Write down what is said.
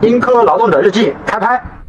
英科劳动者日记开拍。